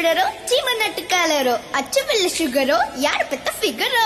ಬಿಡರು ಚೀಮ nut collar ಅಚ್ಚು ಬೆಲ್ಲ sugar ಯಾರು ಪೆತ್ತ ಫಿಗರೋ